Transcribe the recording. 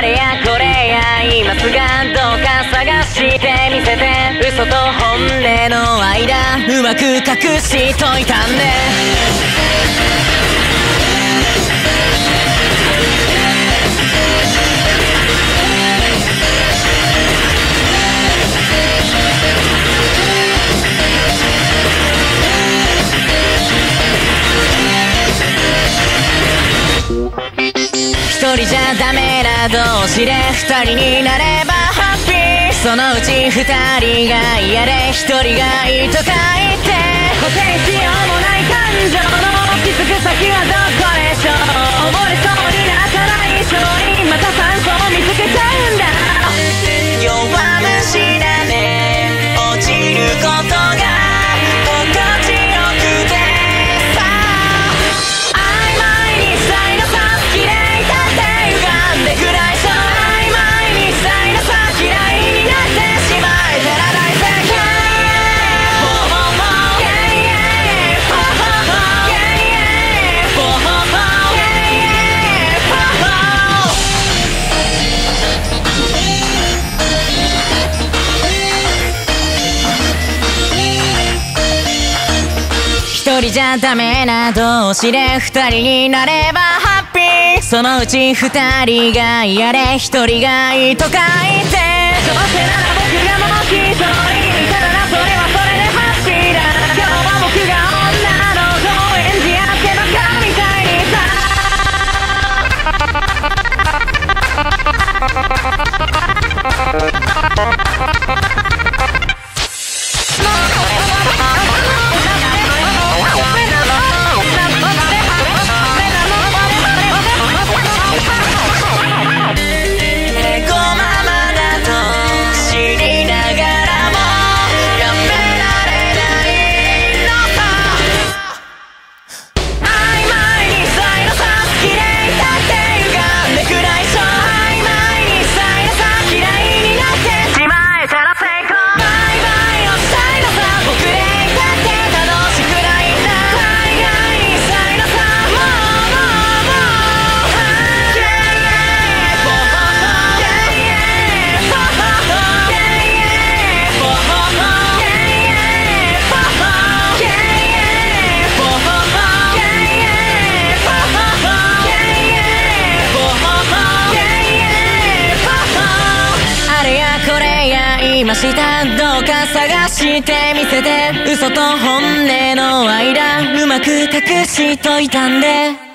れやこれや今すがどうか探してみせて嘘と本音の間うまく隠しといたんで人じゃダメだ同士で二人になればハッピー。そのうち二人が嫌で一人がいいとか言ってじゃダメな同士で二人になればハッピー。そのうち二人が嫌で一人がいいと書いて。どうせなら僕がもう刻したどうか探してみせて。嘘と本音の間うまく隠しといたんで。